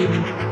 you.